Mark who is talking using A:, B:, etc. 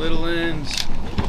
A: Little Ends.